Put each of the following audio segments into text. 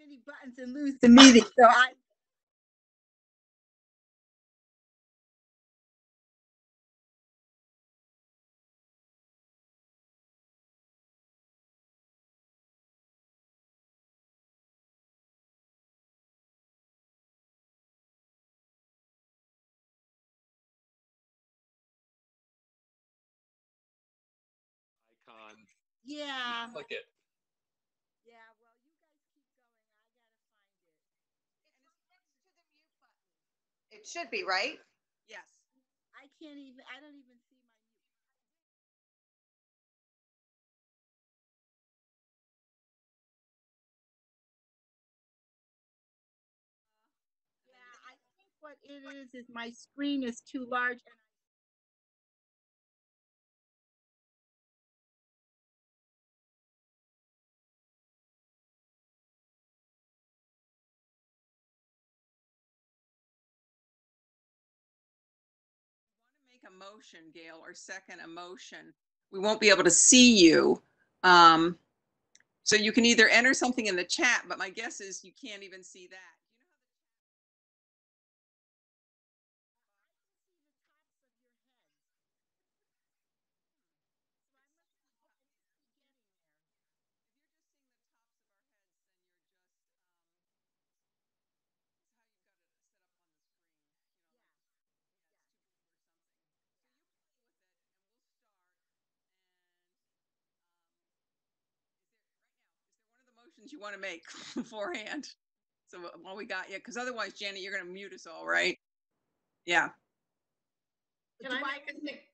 many buttons and lose the meeting. So I. Yeah. Click it. Yeah. Well, you guys keep going. I gotta find it. Should be, right? Yes. I can't even. I don't even see my mute. Uh, yeah, I think what it is is my screen is too large and a motion, Gail, or second a motion, we won't be able to see you. Um, so you can either enter something in the chat, but my guess is you can't even see that. You know how the- So you play with it and we'll start. And um, is there right now? Is there one of the motions you want to make beforehand? So while we got you, because otherwise, Janet, you're going to mute us all, right? Yeah. Can Do I I make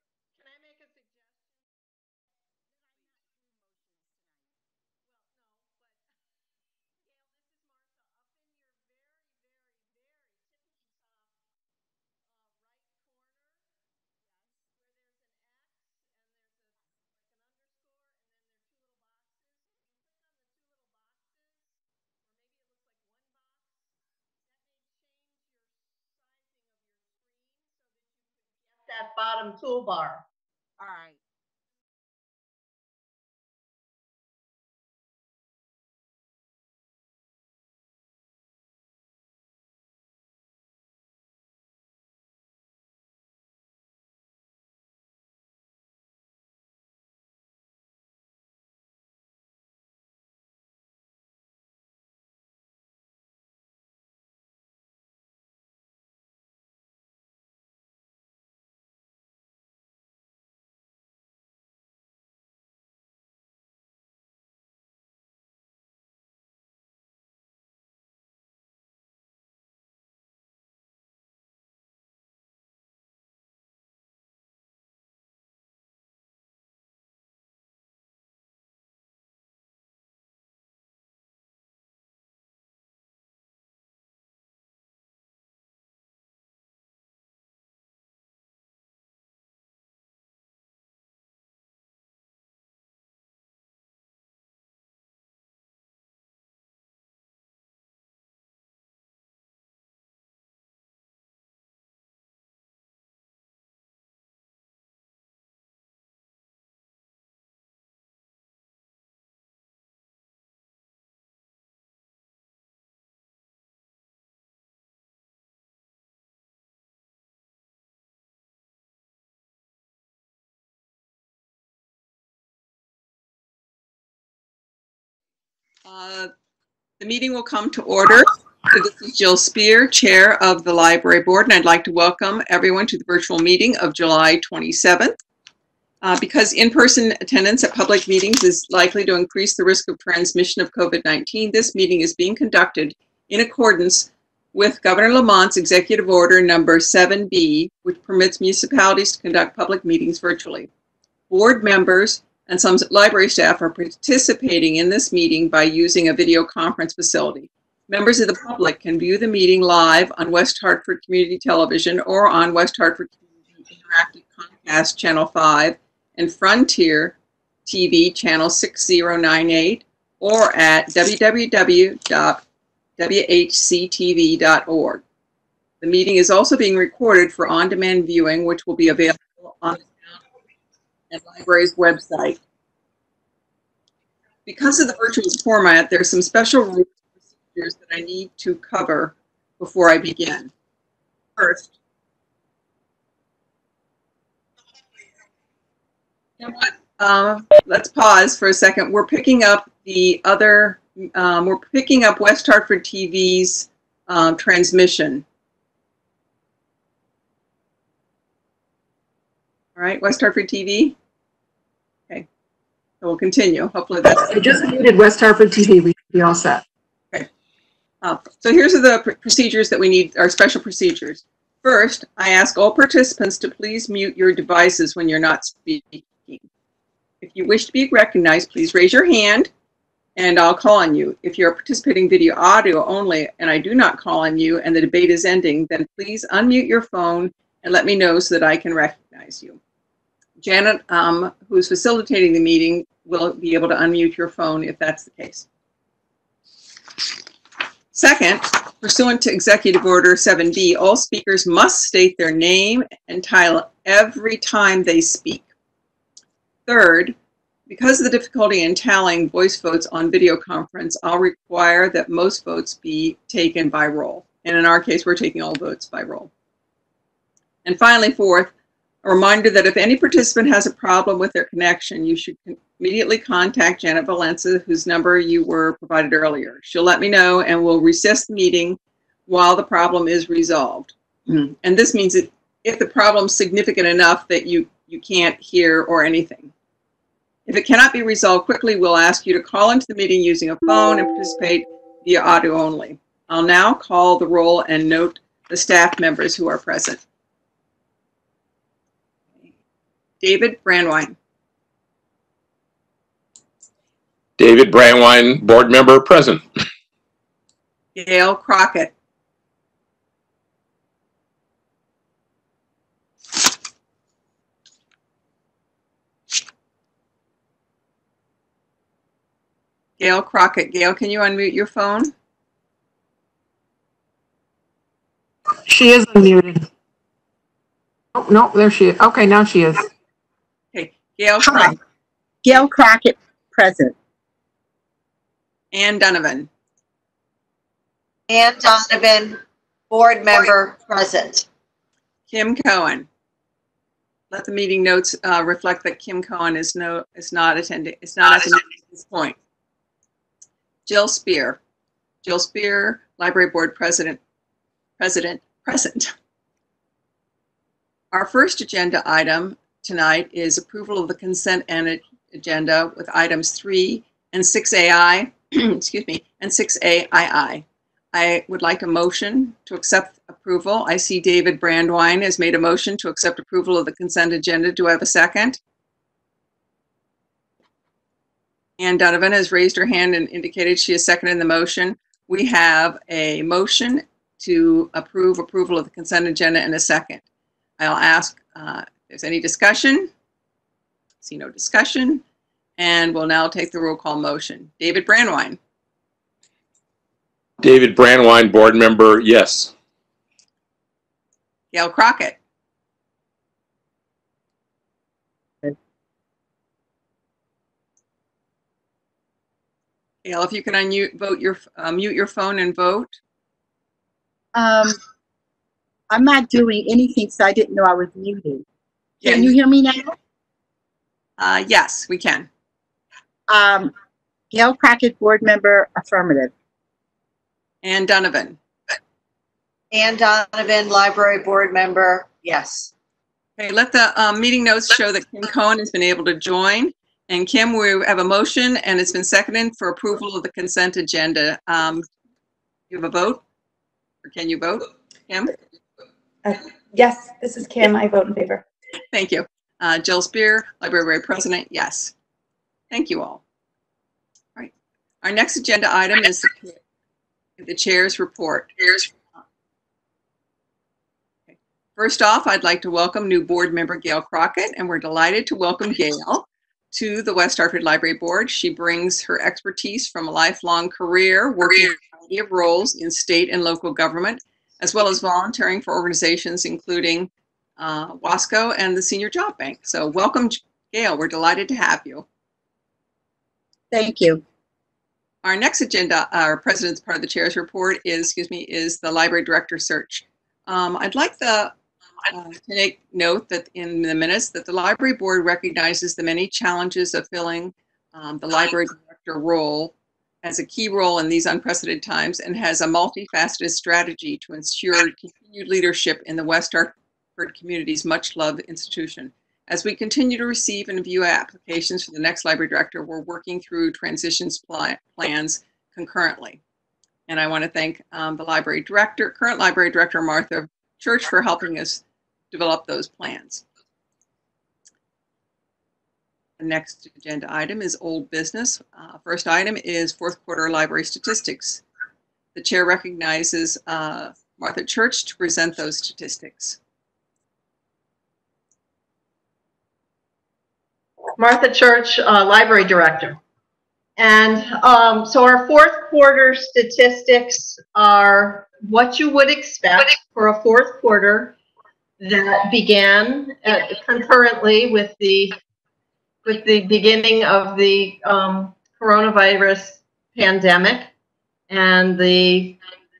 bottom toolbar. All right. Uh, The meeting will come to order. So This is Jill Spear, Chair of the Library Board, and I'd like to welcome everyone to the virtual meeting of July 27th. Uh, Because in-person attendance at public meetings is likely to increase the risk of transmission of COVID-19, this meeting is being conducted in accordance with Governor Lamont's Executive Order Number 7B, which permits municipalities to conduct public meetings virtually. Board members and some library staff are participating in this meeting by using a video conference facility. Members of the public can view the meeting live on West Hartford Community Television or on West Hartford Community Interactive Comcast Channel 5 and Frontier TV Channel 6098 or at www.whctv.org. The meeting is also being recorded for on-demand viewing, which will be available on the and library's website. Because of the virtual format, there are some special rules procedures that I need to cover before I begin. First, you know what? Um, let's pause for a second. We're picking up the other, um, we're picking up West Hartford TV's um, transmission. All right, West Hartford TV? Okay, so we'll continue. Hopefully that's. I just muted West Hartford TV. We should be all set. Uh, So here's the pr- procedures that we need, our special procedures. First, I ask all participants to please mute your devices when you're not speaking. If you wish to be recognized, please raise your hand and I'll call on you. If you're participating video audio only and I do not call on you and the debate is ending, then please unmute your phone and let me know so that I can recognize you. Janet, um, who's facilitating the meeting, will be able to unmute your phone if that's the case. Second, pursuant to Executive Order 7B, all speakers must state their name and title every time they speak. Third, because of the difficulty in tallying voice votes on video conference, I'll require that most votes be taken by roll. And in our case, we're taking all votes by roll. And finally, fourth, a reminder that if any participant has a problem with their connection, you should immediately contact Janet Valenza, whose number you were provided earlier. She'll let me know and we'll recess the meeting while the problem is resolved. Mm-hmm. And this means that if the problem's significant enough that you, you can't hear or anything. If it cannot be resolved quickly, we'll ask you to call into the meeting using a phone and participate via audio only. I'll now call the roll and note the staff members who are present. David Brandwine, David Brandwine, board member, present. Gail Crockett, Gail Crockett. Gail, can you unmute your phone? She is unmuted. Oh, no, there she is. Okay, now she is. Okay, Gail Hi. Crockett, Gail Crockett, present. Ann Donovan, Ann Donovan, board member, present. Kim Cohen. Let the meeting notes uh, reflect that Kim Cohen is no, is not attending, is not at the meeting at this point. Jill Spear. Jill Spear, Library Board President, President, present. Our first agenda item tonight is approval of the consent and agenda with items three and six AI, excuse me, and six AII. I would like a motion to accept approval. I see David Brandwine has made a motion to accept approval of the consent agenda. Do I have a second? Ann Donovan has raised her hand and indicated she is seconding the motion. We have a motion to approve approval of the consent agenda in a second. I'll ask uh, there's any discussion. See no discussion. And we'll now take the roll call motion. David Brandwine, David Brandwine, board member, yes. Gail Crockett. Gail, if you can unmute, vote your, uh, mute your phone and vote. Um, I'm not doing anything, so I didn't know I was muted. Can Can you hear me now? Uh, yes, we can. Um, Gail Crockett, board member, affirmative. Ann Donovan. Ann Donovan, library board member, yes. Okay, let the um, meeting notes show that Kim Cohen has been able to join. And Kim, we have a motion and it's been seconded for approval of the consent agenda. Um, You have a vote? Or can you vote? Kim? Yes, this is Kim. I vote in favor. Thank you. Uh, Jill Spear, Library President, yes. Thank you all. All right. Our next agenda item is the- chair's report. First off, I'd like to welcome new board member Gail Crockett, and we're delighted to welcome Gail to the West Hartford Library Board. She brings her expertise from a lifelong career working in a variety of roles in state and local government, as well as volunteering for organizations including uh, Wasco and the Senior Job Bank. So welcome, Gail. We're delighted to have you. Thank you. Our next agenda, our president's part of the chair's report is, excuse me, is the library director search. Um, I'd like the, uh, to make note that in the minutes that the library board recognizes the many challenges of filling um, the library director role as a key role in these unprecedented times and has a multifaceted strategy to ensure continued leadership in the West Hartford community's much-loved institution. As we continue to receive and view applications for the next library director, we're working through transitions pli- plans concurrently. And I want to thank um, the library director, current library director Martha Church for helping us develop those plans. The next agenda item is old business. Uh, First item is fourth quarter library statistics. The chair recognizes uh, Martha Church to present those statistics. Martha Church, uh, Library Director. And um, so our fourth quarter statistics are what you would expect for a fourth quarter that began uh, concurrently with the with the beginning of the um, coronavirus pandemic and the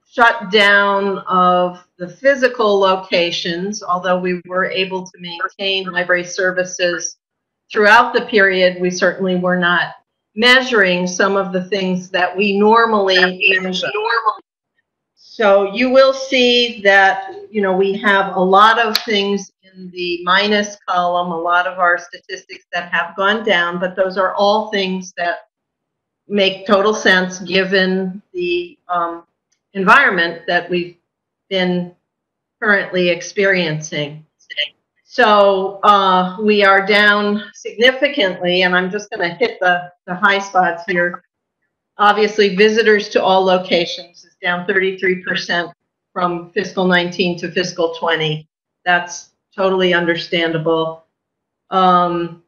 shutdown of the physical locations, although we were able to maintain library services throughout the period, we certainly were not measuring some of the things that we normally measure. So you will see that, you know, we have a lot of things in the minus column, a lot of our statistics that have gone down, but those are all things that make total sense given the um, environment that we've been currently experiencing. So uh, we are down significantly, and I'm just going to hit the, the high spots here. Obviously, visitors to all locations is down 33% from fiscal 19 to fiscal 20. That's totally understandable. Um,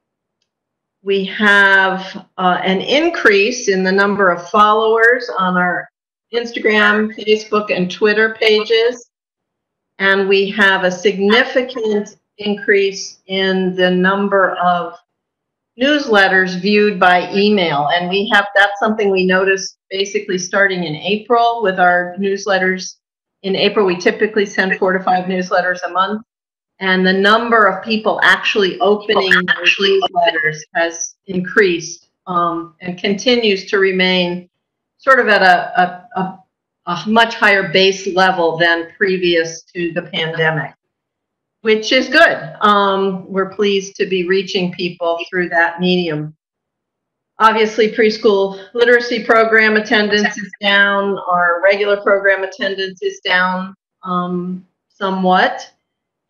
we have uh, an increase in the number of followers on our Instagram, Facebook, and Twitter pages. And we have a significant increase in the number of newsletters viewed by email. And we have, that's something we noticed basically starting in April with our newsletters. In April, we typically send four to five newsletters a month. And the number of people actually opening those newsletters has increased um, and continues to remain sort of at a, a, a, a much higher base level than previous to the pandemic which is good. Um, we're pleased to be reaching people through that medium. Obviously, preschool literacy program attendance is down. Our regular program attendance is down um, somewhat.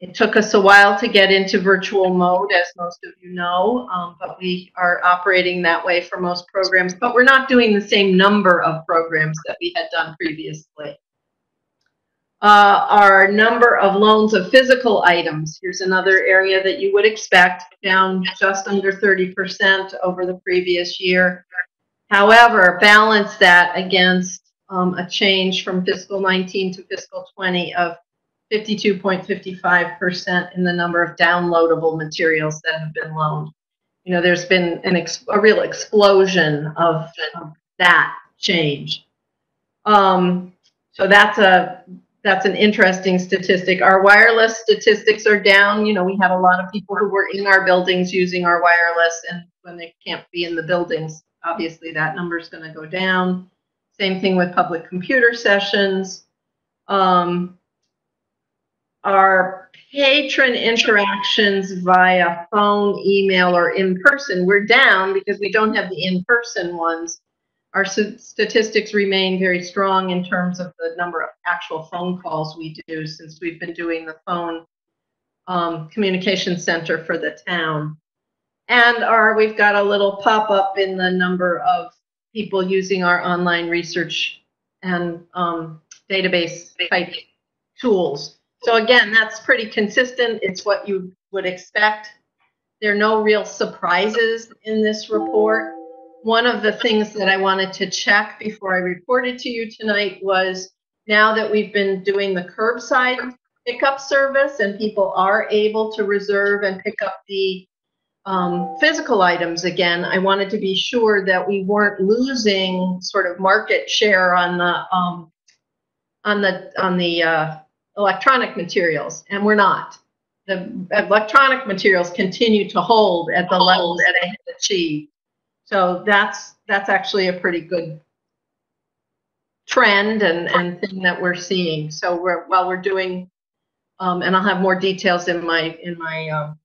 It took us a while to get into virtual mode, as most of you know, um, but we are operating that way for most programs. But we're not doing the same number of programs that we had done previously uh, our number of loans of physical items. Here's another area that you would expect, down just under 30% over the previous year. However, balance that against um, a change from fiscal 19 to fiscal 20 of 52.55% in the number of downloadable materials that have been loaned. You know, there's been an a real explosion of, of that change. Um, so that's a that's an interesting statistic. Our wireless statistics are down. You know, we have a lot of people who were in our buildings using our wireless, and when they can't be in the buildings, obviously that number is going to go down. Same thing with public computer sessions. Um, our patron interactions via phone, email, or in person, we're down because we don't have the in person ones our statistics remain very strong in terms of the number of actual phone calls we do since we've been doing the phone um, communication center for the town. And our, we've got a little pop up in the number of people using our online research and um, database type tools. So again, that's pretty consistent. It's what you would expect. There are no real surprises in this report one of the things that I wanted to check before I reported to you tonight was now that we've been doing the curbside pickup service and people are able to reserve and pick up the um, physical items again, I wanted to be sure that we weren't losing sort of market share on the, um, on the, on the, uh, electronic materials, and we're not. The electronic materials continue to hold at the levels that they have achieved. So that's, that's actually a pretty good trend and, and thing that we're seeing. So we're, while we're doing, um, and I'll have more details in my, in my, um,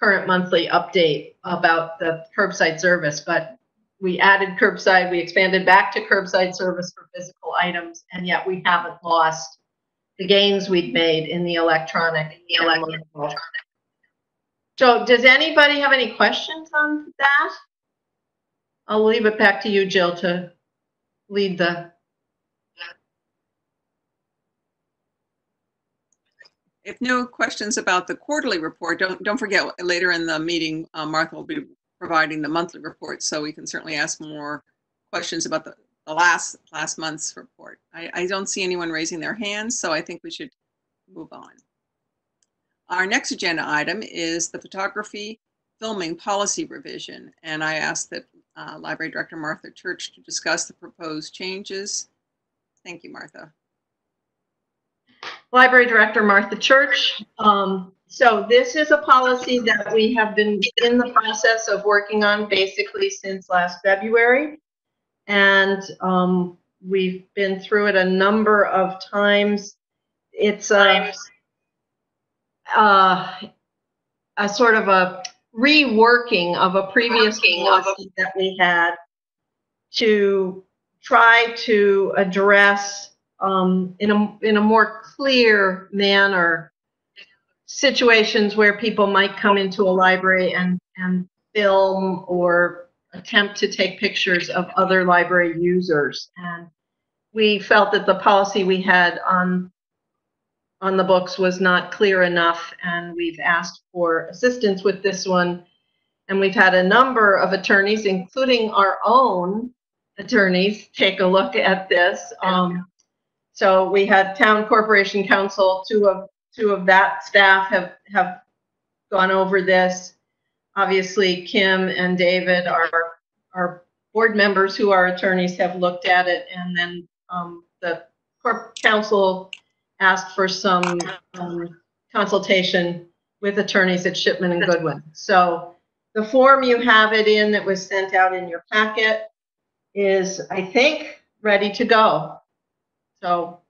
current monthly update about the curbside service, but we added curbside, we expanded back to curbside service for physical items, and yet we haven't lost the gains we'd made in the electronic. So does anybody have any questions on that? I'll leave it back to you, Jill, to lead the, If no questions about the quarterly report, don't, don't forget, later in the meeting, uh, Martha will be providing the monthly report, so we can certainly ask more questions about the, the last, last month's report. I, I don't see anyone raising their hands, so I think we should move on. Our next agenda item is the photography filming policy revision, and I ask that uh, Library Director Martha Church to discuss the proposed changes. Thank you, Martha. Library Director Martha Church. Um, so this is a policy that we have been in the process of working on basically since last February. And um, we've been through it a number of times. It's a, uh, a sort of a reworking of a previous policy that we had to try to address um, in a in a more clear manner situations where people might come into a library and and film or attempt to take pictures of other library users. And we felt that the policy we had on on the books was not clear enough and we've asked for assistance with this one and we've had a number of attorneys including our own attorneys take a look at this um, so we had town corporation counsel, two of, two of that staff have, have gone over this. Obviously, Kim and David are, are board members who are attorneys have looked at it. And then, um, the corp counsel asked for some, um, consultation with attorneys at Shipman and Goodwin. So the form you have it in that was sent out in your packet is, I think, ready to go. So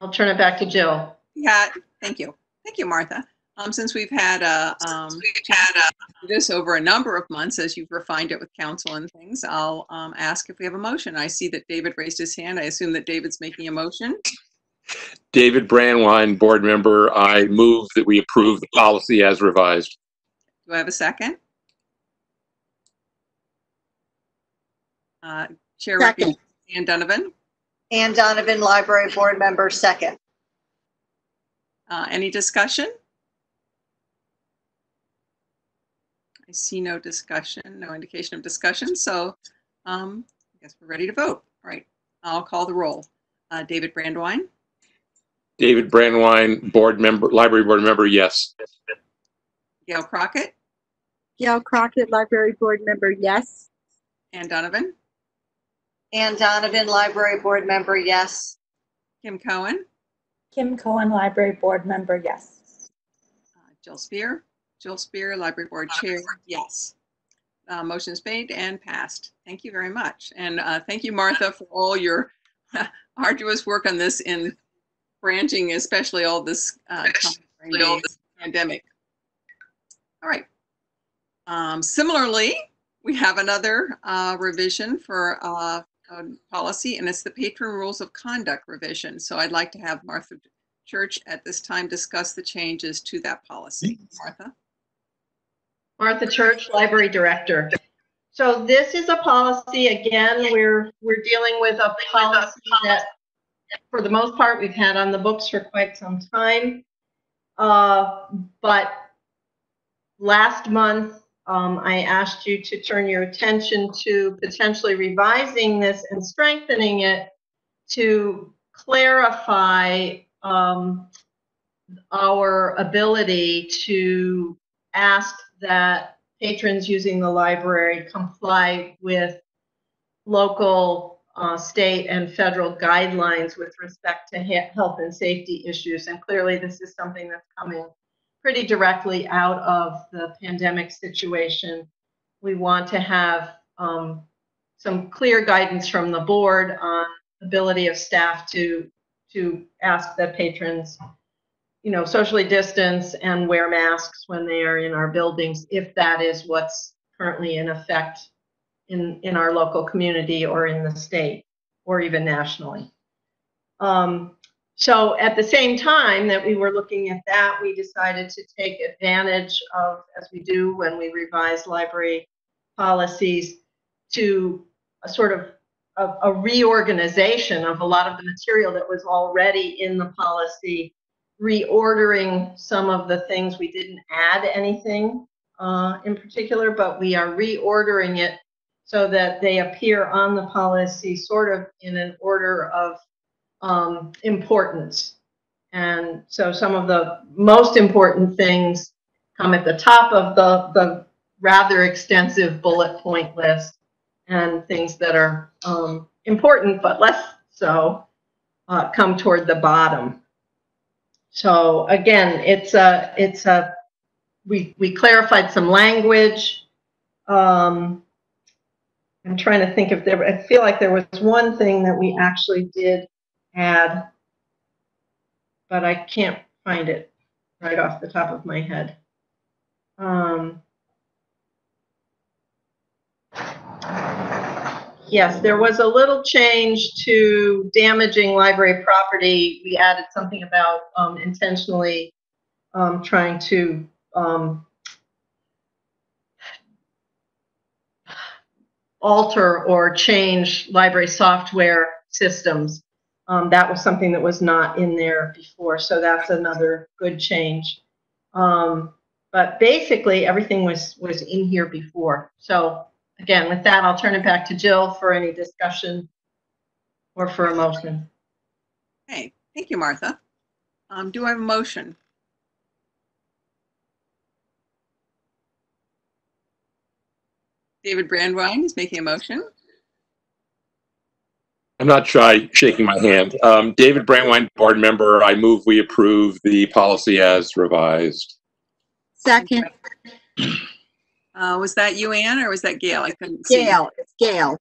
I'll turn it back to Jill. Yeah, thank you. Thank you, Martha. Um, since we've had a, um, we've had a, this over a number of months as you've refined it with counsel and things, I'll, um, ask if we have a motion. I see that David raised his hand. I assume that David's making a motion. David Brandwine, board member, I move that we approve the policy as revised. Do I have a second? Uh, Chair Second. recognizes Ann Donovan. Ann Donovan, library board member, second. Uh, any discussion? I see no discussion, no indication of discussion, so um, I guess we're ready to vote. All right, I'll call the roll. Uh, David Brandwine, David Brandwine, board member, library board member, yes. Gail Crockett, Gail Crockett, library board member, yes. Ann Donovan, Ann Donovan, library board member, yes. Kim Cohen, Kim Cohen, library board member, yes. uh, Jill Spear, Jill Spear, Library Board Chair, yes. Uh, Motion is made and passed. Thank you very much. And uh, thank you, Martha, for all your arduous work on this in branching, especially all this uh, time during the pandemic. All right. Um, Similarly, we have another uh, revision for uh, policy, and it's the patron rules of conduct revision. So I'd like to have Martha Church at this time discuss the changes to that policy. Martha? Martha Church, Library Director. So this is a policy, again, we're, we're dealing with a policy that, for the most part, we've had on the books for quite some time. Uh, But last month, um, I asked you to turn your attention to potentially revising this and strengthening it to clarify um, our ability to ask that patrons using the library comply with local, uh, state and federal guidelines with respect to he- health and safety issues. And clearly, this is something that's coming pretty directly out of the pandemic situation. We want to have um, some clear guidance from the board on the ability of staff to to ask that patrons, you know, socially distance and wear masks when they are in our buildings, if that is what's currently in effect in, in our local community or in the state or even nationally. Um, so at the same time that we were looking at that, we decided to take advantage of, as we do when we revise library policies, to a sort of a, a reorganization of a lot of the material that was already in the policy, reordering some of the things. We didn't add anything uh, in particular, but we are reordering it so that they appear on the policy sort of in an order of um, importance. And so some of the most important things come at the top of the, the rather extensive bullet point list and things that are um, important but less so uh, come toward the bottom. So again, it's a, it's a, we, we clarified some language. Um, I'm trying to think if there, I feel like there was one thing that we actually did add, but I can't find it right off the top of my head. Um, Yes, there was a little change to damaging library property. We added something about um, intentionally um, trying to um, alter or change library software systems. Um, that was something that was not in there before, so that's another good change. Um, but basically, everything was was in here before. So again, with that, I'll turn it back to Jill for any discussion or for a motion. Okay, thank you, Martha. Um, do I have a motion? David Brandwine is making a motion. I'm not shy shaking my hand. Um, David Brandwine, board member, I move we approve the policy as revised. Second, Uh, was that you, Anne, or was that Gail? I couldn't see. Gail, it's Gail.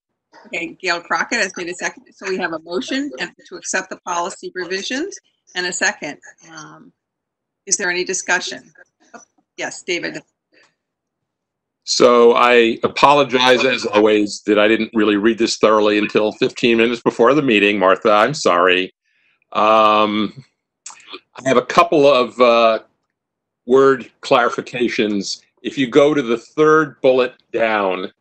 Okay, Gail Crockett has made a second. So we have a motion and to accept the policy revisions and a second. Um, Is there any discussion? Oh, Yes, David. So I apologize as always that I didn't really read this thoroughly until 15 minutes before the meeting. Martha, I'm sorry. Um, I have a couple of uh, word clarifications. If you go to the third bullet down,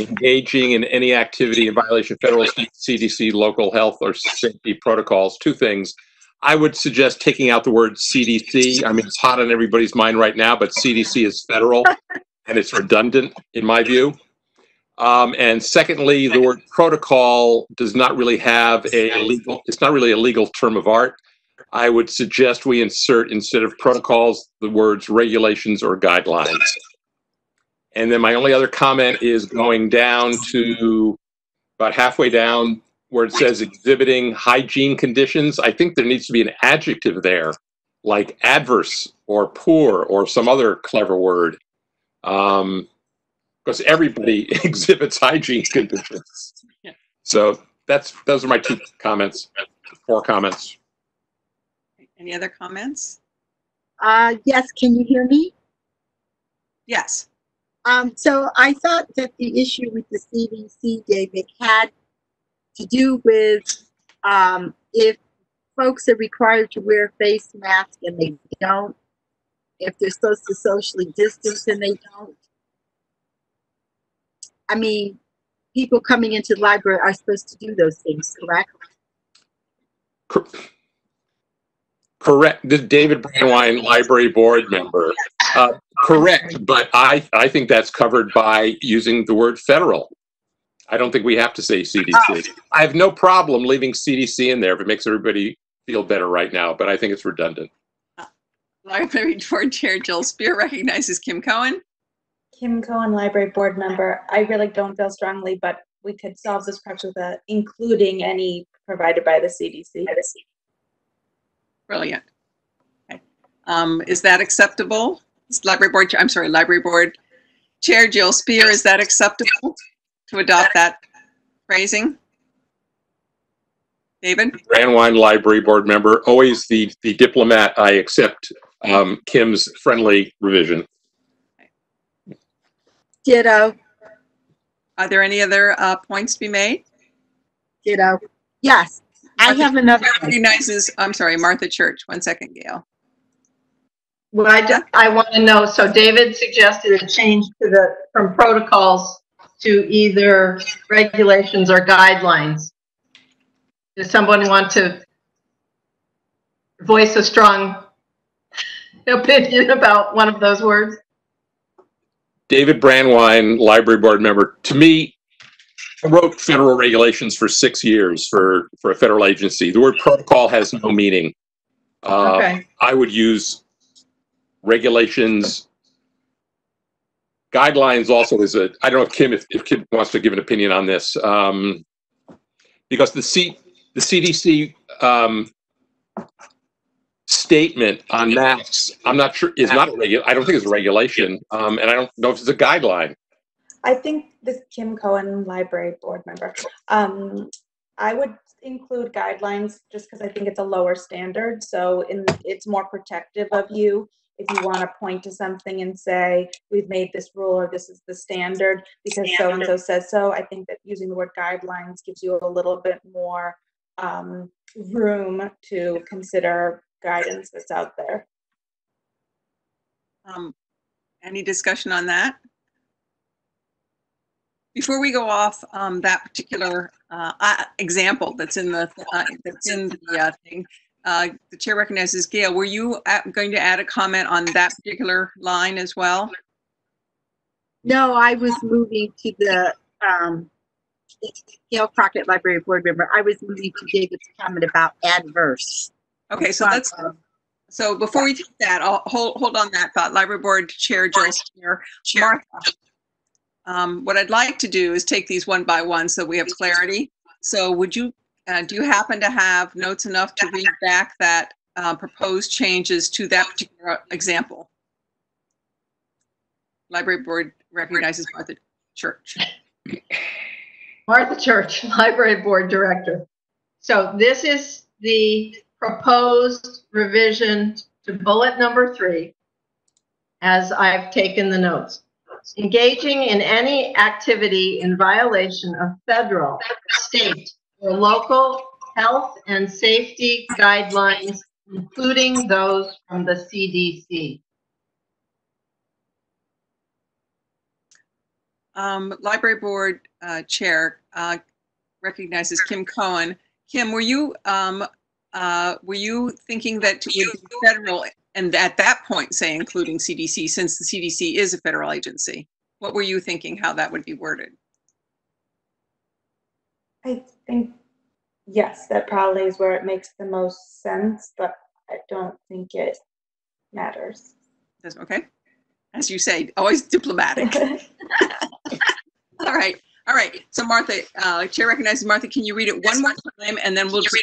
engaging in any activity in violation of federal, state, CDC, local health or safety protocols, two things. I would suggest taking out the word CDC. I mean, it's hot on everybody's mind right now, but CDC is federal and it's redundant in my view. Um, and secondly, the word protocol does not really have a legal, it's not really a legal term of art. I would suggest we insert instead of protocols, the words regulations or guidelines. And then my only other comment is going down to about halfway down where it says exhibiting hygiene conditions. I think there needs to be an adjective there, like adverse or poor or some other clever word. Um, because everybody exhibits hygiene conditions. Yeah. So that's, those are my two comments, four comments. Any other comments? Uh, yes, can you hear me? Yes. Um, so I thought that the issue with the CDC, David, had to do with, um, if folks are required to wear face masks and they don't, if they're supposed to socially distance and they don't. I mean, people coming into the library are supposed to do those things, correct? Cor- Correct, this David Brandwine, library board member. Uh, correct, but I, I think that's covered by using the word federal. I don't think we have to say CDC. I have no problem leaving CDC in there if it makes everybody feel better right now, but I think it's redundant. Uh, Library Board Chair Jill Spear recognizes Kim Cohen. Kim Cohen, Library Board Member. I really don't feel strongly, but we could solve this perhaps with a, including any provided by the CDC. Brilliant. Okay. Um, is that acceptable? Library Board, I'm sorry, Library Board Chair Jill Spear, is that acceptable to adopt that phrasing? David? Brandwine Library Board member, always the, the diplomat. I accept um, Kim's friendly revision. Ditto, Are there any other uh, points to be made? ditto. Yes, I Martha- have another. Recognizes, I'm sorry, Martha Church. One second, Gail. What I, ju- I want to know, so David suggested a change to the, from protocols to either regulations or guidelines. Does someone want to voice a strong opinion about one of those words? David Brandwine, Library Board member. To me, I wrote federal regulations for six years for, for a federal agency. The word protocol has no meaning. Uh, Okay, I would use regulations. Guidelines also is a, I don't know if Kim, if, if Kim wants to give an opinion on this. Um, because the C, the CDC, um, statement on masks, I'm not sure, is not a regu, I don't think it's a regulation. Um, and I don't know if it's a guideline. I think this Kim Cohen, Library Board Member. Um, I would include guidelines just because I think it's a lower standard. So in, it's more protective of you. If you want to point to something and say, we've made this rule or this is the standard because so-and-so says so, I think that using the word guidelines gives you a little bit more um, room to consider guidance that's out there. Um, any discussion on that? Before we go off, um, that particular, uh, uh, example that's in the, uh, that's in the, uh, thing, uh, the chair recognizes Gail. Were you going to add a comment on that particular line as well? No, I was moving to the, um, Gail Crockett Library Board Member. I was moving to David's comment about adverse. Okay, so let's, so before we take that, I'll, hold, hold on that thought. Library Board Chair Jill Spear, Martha. Um, what I'd like to do is take these one by one so we have clarity. So would you, uh, do you happen to have notes enough to read back that, uh, proposed changes to that particular example? Library Board recognizes Martha Church. Martha Church, Library Board Director. So this is the proposed revision to bullet number three, as I've taken the notes. Engaging in any activity in violation of federal, state, or local health and safety guidelines, including those from the CDC. Um, Library Board, uh, Chair, uh, recognizes Kim Cohen. Kim, were you, um, uh, were you thinking that federal and at that point say including CDC since the CDC is a federal agency? What were you thinking how that would be worded? I think, yes, that probably is where it makes the most sense, but I don't think it matters. Does- Okay? As you say, always diplomatic. All right, all right. So Martha, uh, Chair recognizes Martha. Can you read it one more time and then we'll just,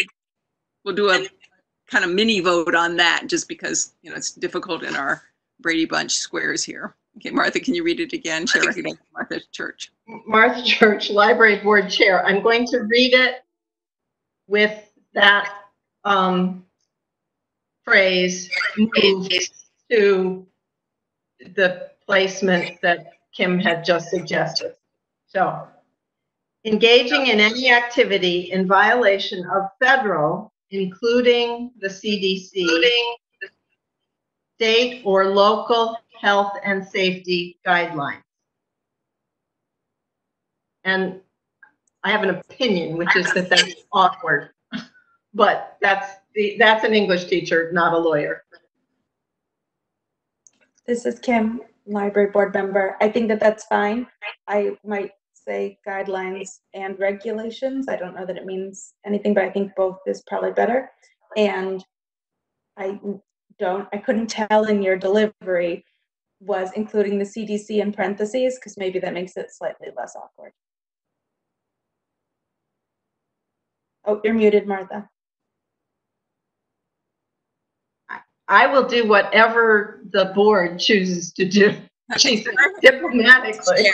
we'll do a kind of mini vote on that just because, you know, it's difficult in our Brady Bunch squares here. Okay, Martha, can you read it again? Chair recognizes Martha Church. Martha Church, Library Board Chair. I'm going to read it with that um, phrase moved to the placement that Kim had just suggested. So, engaging in any activity in violation of federal, including the CDC, including state or local health and safety guidelines. And I have an opinion, which is that that's awkward. But that's the, that's an English teacher, not a lawyer. This is Kim, Library Board Member. I think that that's fine. I might say guidelines and regulations. I don't know that it means anything, but I think both is probably better. And I don't, I couldn't tell in your delivery was including the CDC in parentheses, because maybe that makes it slightly less awkward. Oh, you're muted, Martha. I will do whatever the board chooses to do. She said diplomatically.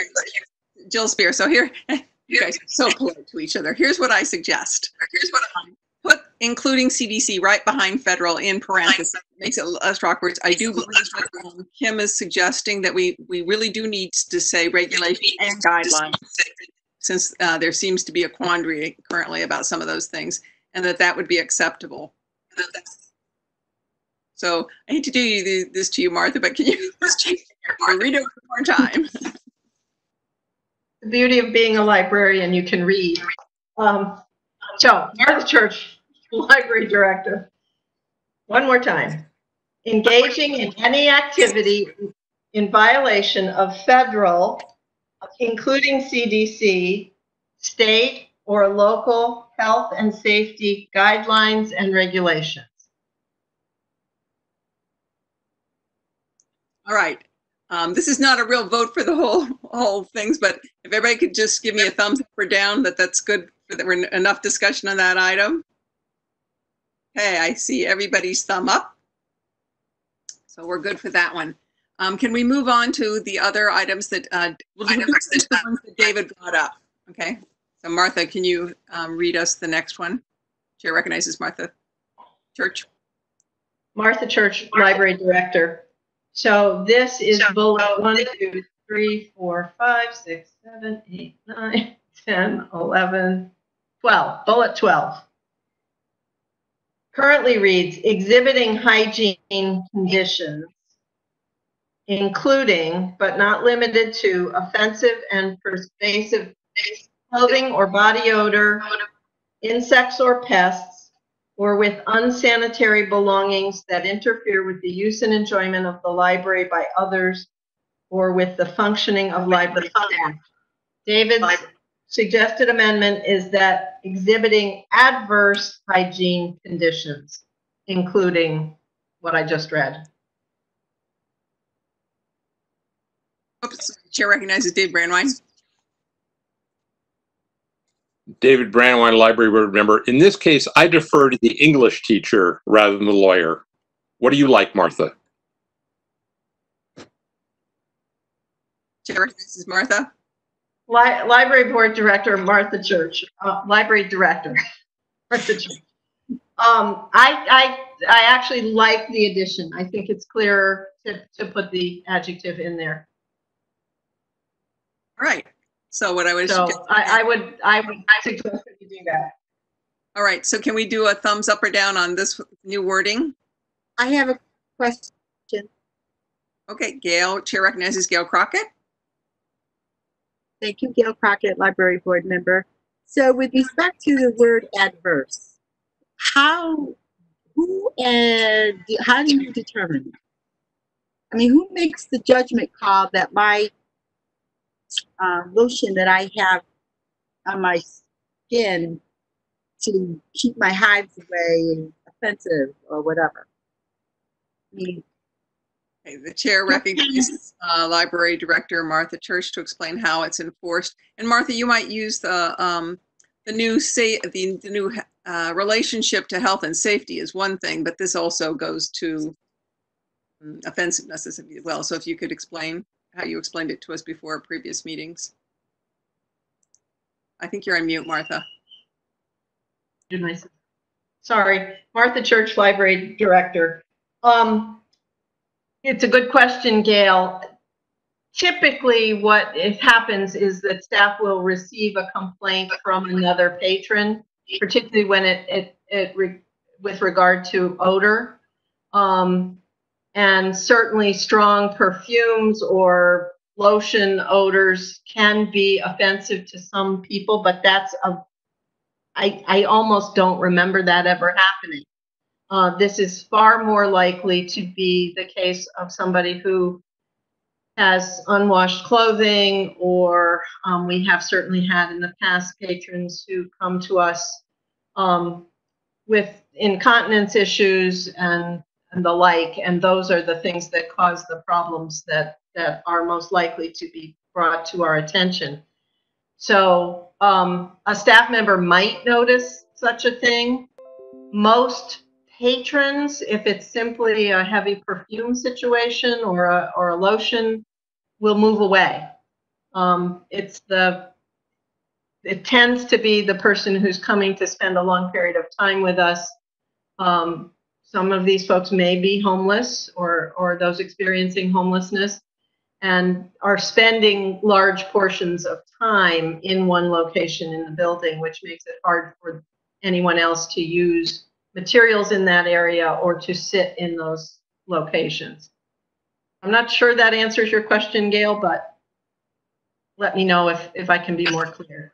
Jill Spear, so here, you guys are so polite to each other. Here's what I suggest. Here's what I put, including CDC right behind federal in parentheses. Makes it less awkward. I do believe that, um, Kim is suggesting that we, we really do need to say regulation and guidelines. Since uh, there seems to be a quandary currently about some of those things and that that would be acceptable. So I hate to do this to you, Martha, but can you read it one more time? Beauty of being a librarian, you can read. Um, so, Martha Church, Library Director. One more time. Engaging in any activity in violation of federal, including CDC, state or local health and safety guidelines and regulations. All right. Um, this is not a real vote for the whole, whole things, but if everybody could just give me a thumbs up or down, that that's good, for that we're enough discussion on that item. Okay, I see everybody's thumb up. So we're good for that one. Um, can we move on to the other items that, uh, we'll do the that David brought up, okay? So Martha, can you, um, read us the next one? Chair recognizes Martha Church. Martha Church, Library Director. So this is bullet one, two, three, four, five, six, seven, eight, nine, 10, 11, 12, bullet 12. Currently reads exhibiting hygiene conditions, including but not limited to offensive and pervasive clothing or body odor, insects or pests, or with unsanitary belongings that interfere with the use and enjoyment of the library by others or with the functioning of library staff. David's suggested amendment is that exhibiting adverse hygiene conditions, including what I just read. Oops, Chair recognizes Dave Brandwine. David Brandwine, library board member. In this case, I defer to the English teacher rather than the lawyer. What do you like, Martha? Chair is Martha. Li- Library Board Director Martha Church, uh, Library Director Martha Church. Um, I, I, I actually like the addition. I think it's clearer to, to put the adjective in there. All right. So what I would So suggest- I, I would, I would suggest that you do that. All right, so can we do a thumbs up or down on this new wording? I have a question. Okay, Gail, Chair recognizes Gail Crockett. Thank you, Gail Crockett, Library Board Member. So with respect to the word adverse, how, who, and how do you determine? I mean, who makes the judgment call that my uh, lotion that I have on my skin to keep my hives away and offensive or whatever? I mean, Okay, the chair recognizes uh, Library Director Martha Church to explain how it's enforced. And Martha, you might use the, um, the new say, the, the new uh, relationship to health and safety is one thing, but this also goes to um, offensiveness as well. So if you could explain how you explained it to us before previous meetings. I think you're on mute, Martha. Sorry, Martha Church, Library Director. Um, it's a good question, Gail. Typically, what it happens is that staff will receive a complaint from another patron, particularly when it, it, it, re- with regard to odor. Um, and certainly strong perfumes or lotion odors can be offensive to some people, but that's a I, I almost don't remember that ever happening. Uh, this is far more likely to be the case of somebody who has unwashed clothing, or um, we have certainly had in the past patrons who come to us um, with incontinence issues and and the like, and those are the things that cause the problems that, that are most likely to be brought to our attention. So um, a staff member might notice such a thing. Most patrons, if it's simply a heavy perfume situation or a, or a lotion, will move away. Um, it's the, it tends to be the person who's coming to spend a long period of time with us. Um, some of these folks may be homeless or, or those experiencing homelessness and are spending large portions of time in one location in the building, which makes it hard for anyone else to use materials in that area or to sit in those locations. I'm not sure that answers your question, Gail, but let me know if, if I can be more clear.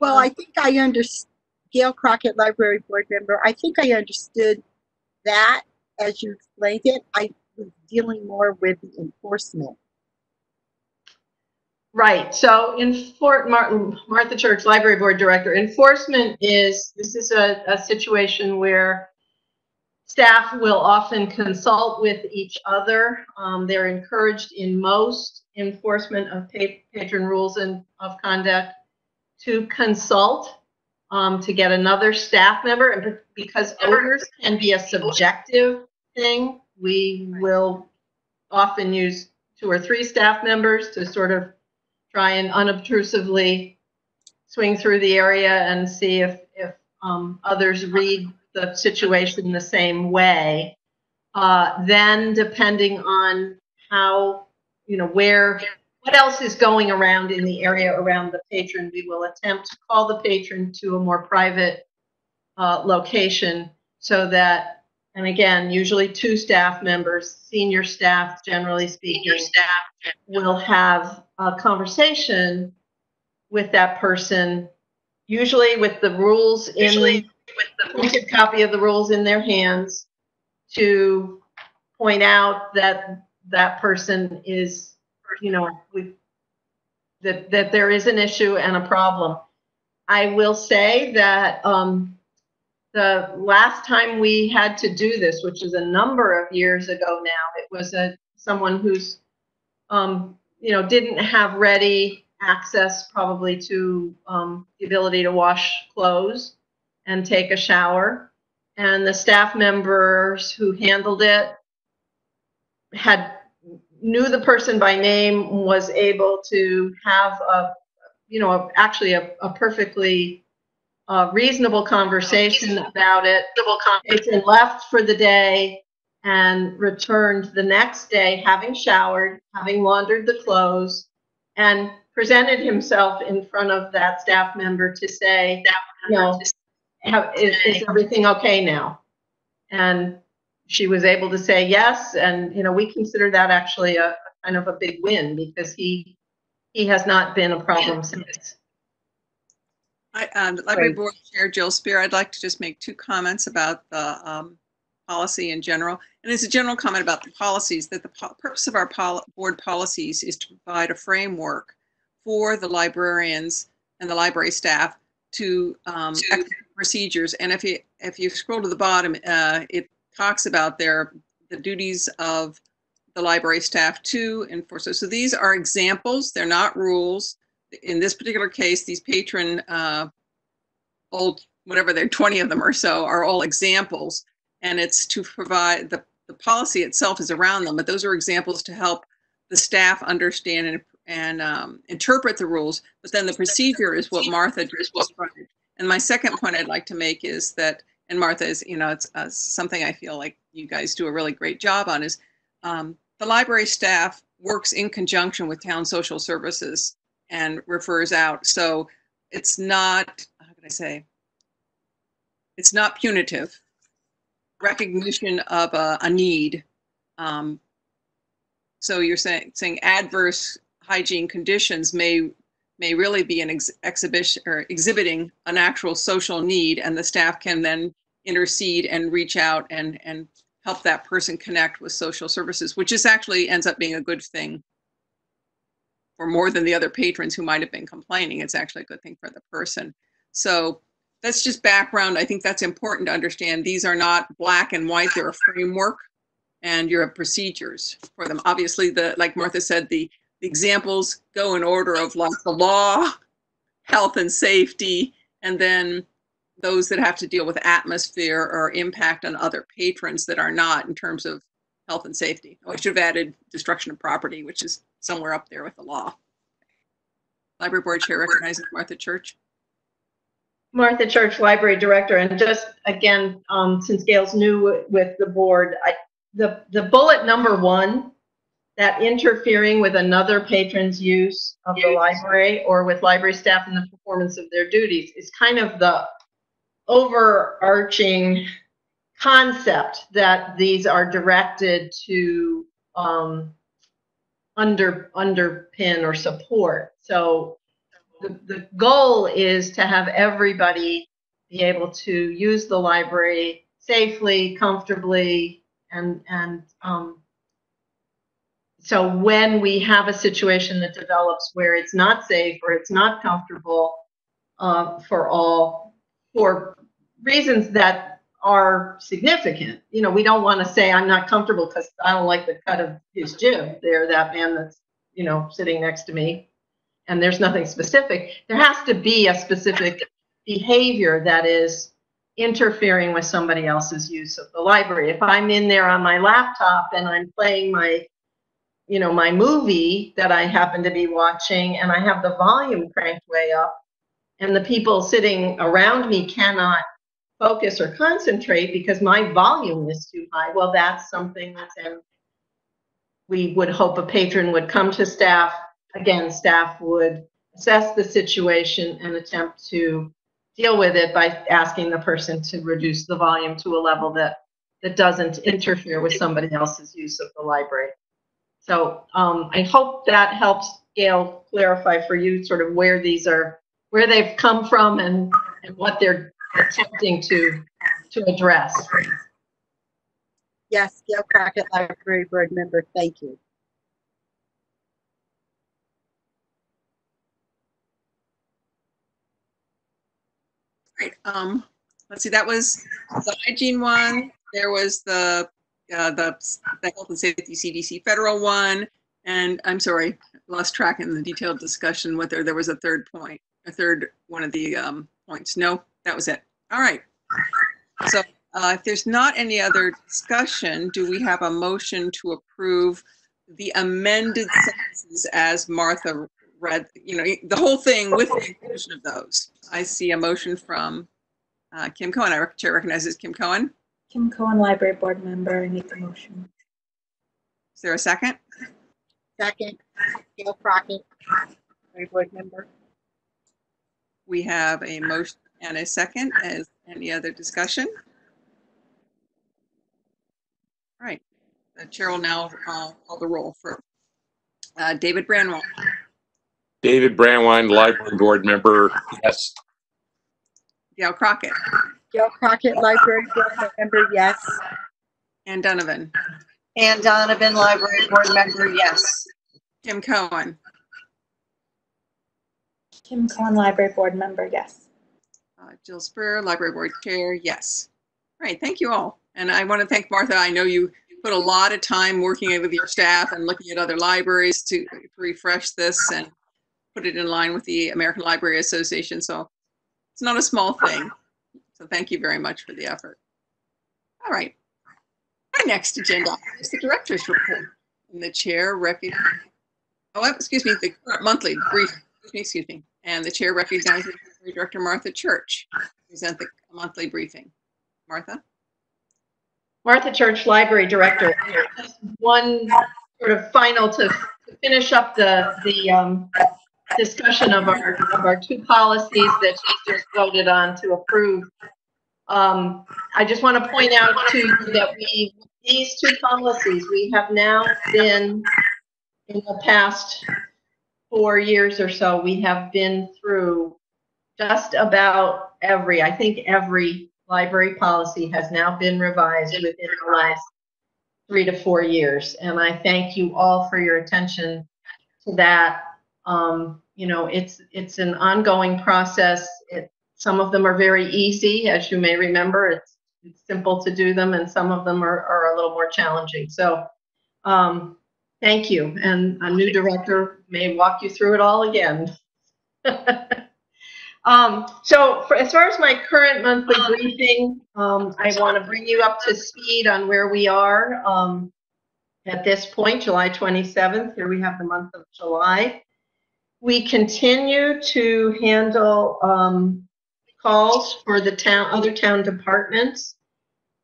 Well, I think I understand, Gail Crockett, library board member, I think I understood that as you explained it. I was dealing more with the enforcement. Right, so in Fort Martin, Martha Church Library Board Director, enforcement is, this is a, a situation where staff will often consult with each other. Um, they're encouraged in most enforcement of pa- patron rules and of conduct to consult, um, to get another staff member, and because odors can be a subjective thing, we will often use two or three staff members to sort of try and unobtrusively swing through the area and see if, if um, others read the situation the same way. Uh, then depending on how, you know, where, what else is going around in the area around the patron, we will attempt to call the patron to a more private uh, location so that and again, usually two staff members, senior staff, generally speaking, staff will have a conversation with that person, usually with the rules in, with the printed copy of the rules in their hands to point out that that person is, you know, we, that, that there is an issue and a problem. I will say that, um, the last time we had to do this, which is a number of years ago now, it was a someone who's, um, you know, didn't have ready access probably to um, the ability to wash clothes and take a shower, and the staff members who handled it had knew the person by name, was able to have a, you know, actually a, a perfectly a reasonable conversation about it. Patron left for the day and returned the next day, having showered, having laundered the clothes, and presented himself in front of that staff member to say, you know, have, is, is everything okay now? And she was able to say yes, and, you know, we consider that actually a, a kind of a big win because he, he has not been a problem since. I, um, the Library Board Chair Jill Spear, I'd like to just make two comments about the um, policy in general. And it's a general comment about the policies, that the po- purpose of our pol- board policies is to provide a framework for the librarians and the library staff to um, execute procedures. And if you, if you scroll to the bottom, uh, it talks about their, the duties of the library staff to enforce. those. So these are examples, they're not rules in this particular case, these patron, uh, old, whatever they're, 20 of them or so, are all examples. And it's to provide, the, the policy itself is around them, but those are examples to help the staff understand and, and um, interpret the rules. But then the procedure is what Martha just described. And my second point I'd like to make is that, and Martha is, you know, it's uh, something I feel like you guys do a really great job on is um, the library staff works in conjunction with town social services and refers out. So it's not, how can I say? It's not punitive. Recognition of a, a need. Um, so you're saying, saying adverse hygiene conditions may may really be an ex- exhibition or exhibiting an actual social need, and the staff can then intercede and reach out and and help that person connect with social services, which is actually ends up being a good thing for more than the other patrons who might have been complaining. It's actually a good thing for the person. So that's just background. I think that's important to understand. These are not black and white. They're a framework and you have procedures for them. Obviously, the, like Martha said, the, the examples go in order of like the law, health and safety, and then those that have to deal with atmosphere or impact on other patrons that are not in terms of health and safety. Oh, I should have added destruction of property, which is somewhere up there with the law. Library Board Chair recognizes Martha Church. Martha Church, Library Director, and just again, um, since Gail's new with the board, I, the, the bullet number one, that interfering with another patron's use of the library or with library staff in the performance of their duties is kind of the overarching concept that these are directed to um, under underpin or support. So the, the goal is to have everybody be able to use the library safely, comfortably, and and um, so when we have a situation that develops where it's not safe or it's not comfortable uh, for all, for reasons that are significant, you know, we don't want to say I'm not comfortable because I don't like the cut of his jib there, that man that's, you know, sitting next to me, and there's nothing specific. There has to be a specific behavior that is interfering with somebody else's use of the library. If I'm in there on my laptop and I'm playing my you know, my movie that I happen to be watching and I have the volume cranked way up and the people sitting around me cannot focus or concentrate because my volume is too high. Well, that's something that's in, we would hope a patron would come to staff. Again, staff would assess the situation and attempt to deal with it by asking the person to reduce the volume to a level that, that doesn't interfere with somebody else's use of the library. So um, I hope that helps Gail clarify for you sort of where these are, where they've come from and, and what they're attempting to, to address. Yes, Gail Crockett, Library Board Member, thank you. Right. Um, let's see, that was the hygiene one. There was the, uh, the, the health and safety CDC federal one. And I'm sorry, lost track in the detailed discussion whether there was a third point, a third one of the um, points. No, that was it. All right. So uh, if there's not any other discussion, do we have a motion to approve the amended sentences as Martha read, you know, the whole thing with the inclusion of those? I see a motion from uh, Kim Cohen. Our chair recognizes Kim Cohen. Kim Cohen, Library Board Member, I make the motion. Is there a second? Second, Gail Crockett, Library Board Member. We have a motion and a second. As any other discussion? All right. The chair will now uh, call the roll for uh, David Branwell, David Brandwine, Library Board Member, yes. Gail Crockett, Gail Crockett, Library Board Member, yes. Ann Donovan, Ann Donovan, Library Board Member, yes. Jim Cohen, Kim Cohen, Library Board Member, yes. uh, Jill Spur, Library Board Chair, yes. All right, thank you all. And I want to thank Martha. I know you put a lot of time working with your staff and looking at other libraries to to refresh this and put it in line with the American Library Association. So it's not a small thing. So thank you very much for the effort. All right. Our next agenda is the director's report. And the chair recognizes, oh, excuse me, the monthly brief, excuse me, excuse me. And the chair recognizes Director Martha Church to present the monthly briefing. Martha? Martha Church, Library Director. Just One sort of final to to finish up the, the um, discussion of our, of our two policies that you just voted on to approve. Um, I just want to point out to you that we, these two policies, we have now been, in the past four years or so, we have been through just about every, I think every library policy has now been revised within the last three to four years. And I thank you all for your attention to that. Um, you know, it's, it's an ongoing process. It's some of them are very easy, as you may remember. It's, it's simple to do them, and some of them are, are a little more challenging. So, um, thank you. And a new director may walk you through it all again. um, so, for, as far as my current monthly briefing, um, I want to bring you up to speed on where we are. Um, at this point, July 27th, here we have the month of July. We continue to handle um, calls for the town, other town departments.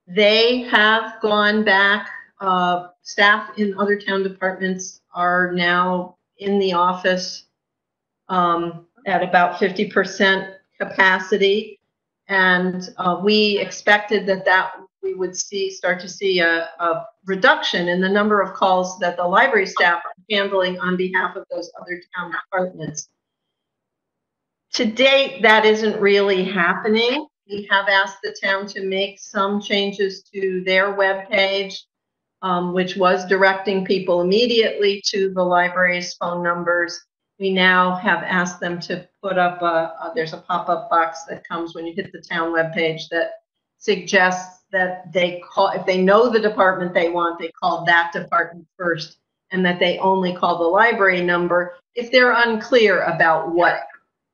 They have gone back, uh, staff in other town departments are now in the office um, at about 50% capacity. And uh, we expected that that we would see, start to see a, a reduction in the number of calls that the library staff are handling on behalf of those other town departments. To date, that isn't really happening. We have asked the town to make some changes to their webpage, um, which was directing people immediately to the library's phone numbers. We now have asked them to put up a, a there's a pop-up box that comes when you hit the town webpage that suggests that they call, if they know the department they want, they call that department first, and that they only call the library number if they're unclear about what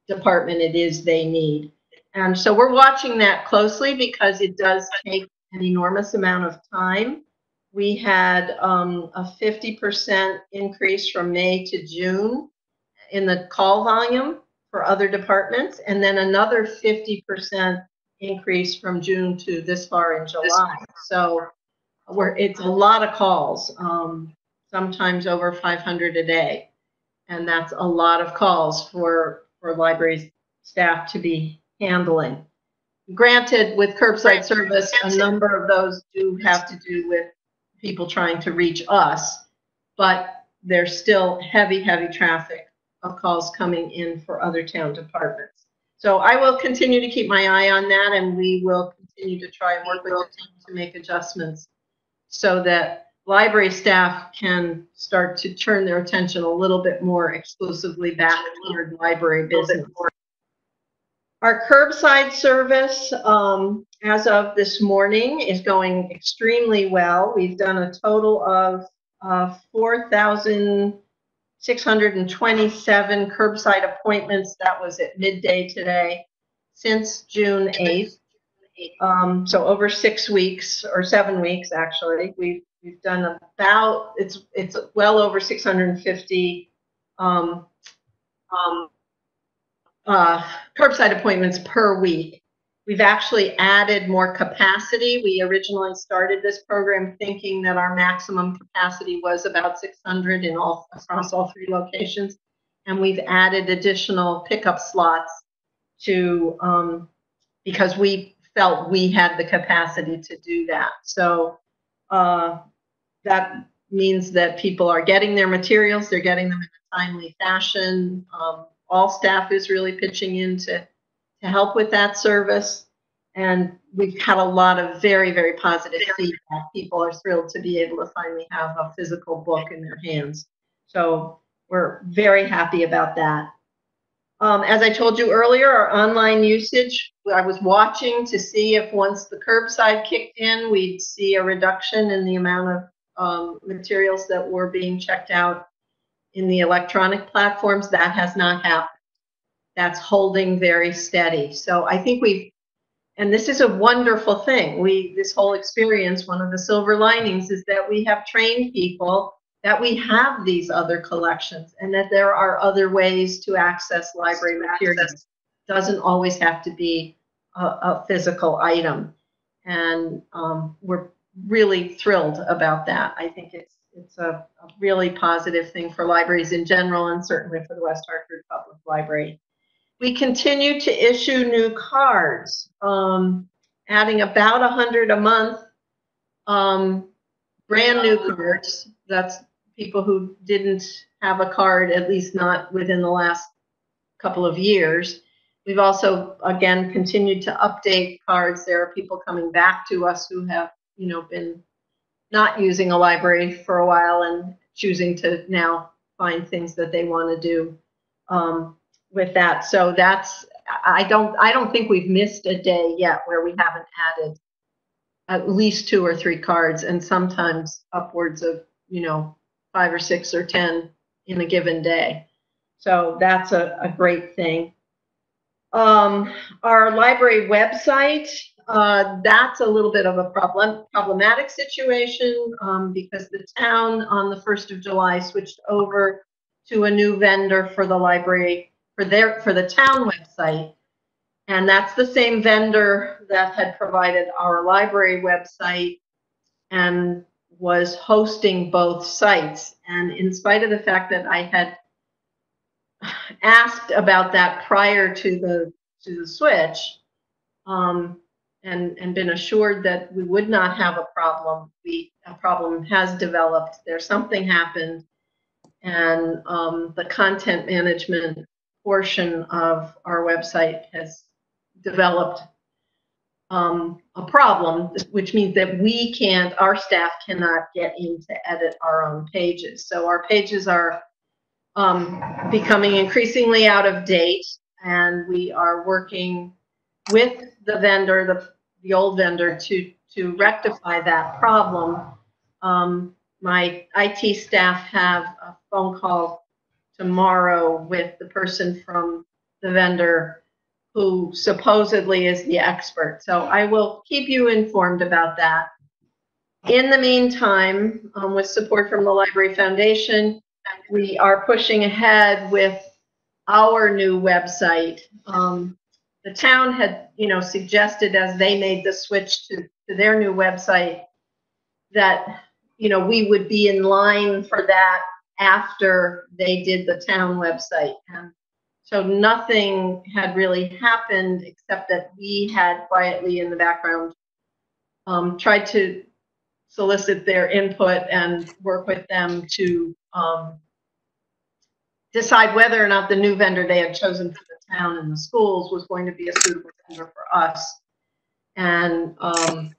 department it is they need. And so we're watching that closely because it does take an enormous amount of time. We had um, a 50% increase from May to June in the call volume for other departments, and then another 50% increase from June to this far in July. So we're, it's a lot of calls, um, sometimes over 500 a day. And that's a lot of calls for, for library staff to be handling. Granted, with curbside service, a number of those do have to do with people trying to reach us, but there's still heavy, heavy traffic of calls coming in for other town departments. So I will continue to keep my eye on that and we will continue to try and work with the team to make adjustments so that library staff can start to turn their attention a little bit more exclusively back toward library business. Our curbside service, um, as of this morning, is going extremely well. We've done a total of uh, 4,627 curbside appointments. That was at midday today since June 8th. Um, so over six weeks or seven weeks, actually, we've we've done about it's it's well over 650 um, um, uh, curbside appointments per week. We've actually added more capacity. We originally started this program thinking that our maximum capacity was about 600 in all across all three locations, and we've added additional pickup slots to um, because we felt we had the capacity to do that. So uh, that means that people are getting their materials, they're getting them in a timely fashion. Um, all staff is really pitching in to, to help with that service. And we've had a lot of very, very positive feedback. People are thrilled to be able to finally have a physical book in their hands. So we're very happy about that. Um, as I told you earlier, our online usage, I was watching to see if once the curbside kicked in, we'd see a reduction in the amount of um, materials that were being checked out in the electronic platforms. That has not happened. That's holding very steady. So I think we've, and this is a wonderful thing. We, this whole experience, one of the silver linings is that we have trained people that we have these other collections and that there are other ways to access library materials. Doesn't always have to be a, a physical item. And um, we're really thrilled about that. I think it's it's a, a, really positive thing for libraries in general and certainly for the West Hartford Public Library. We continue to issue new cards, um, adding about 100 a month, um, brand new cards. That's people who didn't have a card, at least not within the last couple of years. We've also, again, continued to update cards. There are people coming back to us who have, you know, been not using a library for a while and choosing to now find things that they want to do um, with that. So that's I don't, I don't think we've missed a day yet where we haven't added at least two or three cards and sometimes upwards of, you know, five or six or 10 in a given day. So that's a, a great thing. Um, our library website, uh, that's a little bit of a problem, problematic situation, um, because the town on the first of July switched over to a new vendor for the library, for their, for the town website. And that's the same vendor that had provided our library website and was hosting both sites. And in spite of the fact that I had asked about that prior to the, to the switch, um, and, and been assured that we would not have a problem. We, a problem has developed, there's something happened. And, um, the content management portion of our website has developed, um, a problem, which means that we can't, our staff cannot get in to edit our own pages. So our pages are, um, becoming increasingly out of date and we are working with the vendor, the, the old vendor, to, to rectify that problem. Um, my IT staff have a phone call tomorrow with the person from the vendor who supposedly is the expert. So I will keep you informed about that. In the meantime, um, with support from the Library Foundation, we are pushing ahead with our new website. Um, the town had, you know, suggested as they made the switch to, to their new website that, you know, we would be in line for that after they did the town website. And so nothing had really happened except that we had quietly in the background um, tried to solicit their input and work with them to um, decide whether or not the new vendor they had chosen for the town and the schools was going to be a suitable vendor for us. And um,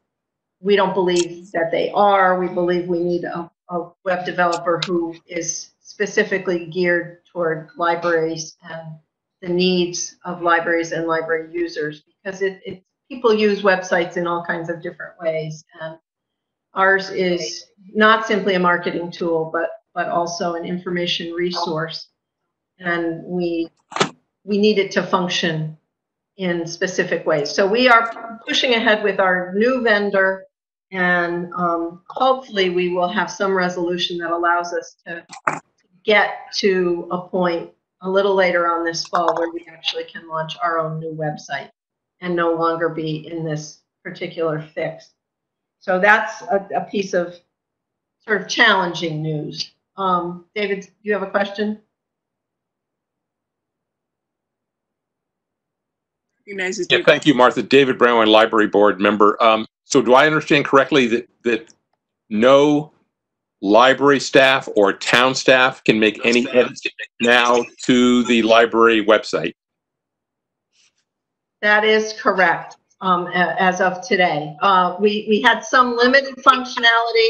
we don't believe that they are. We believe we need a, a web developer who is specifically geared toward libraries and the needs of libraries and library users because it, it people use websites in all kinds of different ways and ours is not simply a marketing tool but but also an information resource and we we need it to function in specific ways. So we are pushing ahead with our new vendor, and um, hopefully we will have some resolution that allows us to get to a point a little later on this fall where we actually can launch our own new website and no longer be in this particular fix. So that's a, a piece of sort of challenging news. Um, David, do you have a question? Recognizes Yeah, David. thank you, Martha. David Brown, Library Board member. Um, so do I understand correctly that, that no library staff or town staff can make any edits now to the library website? That is correct, um, as of today. Uh, we, we had some limited functionality,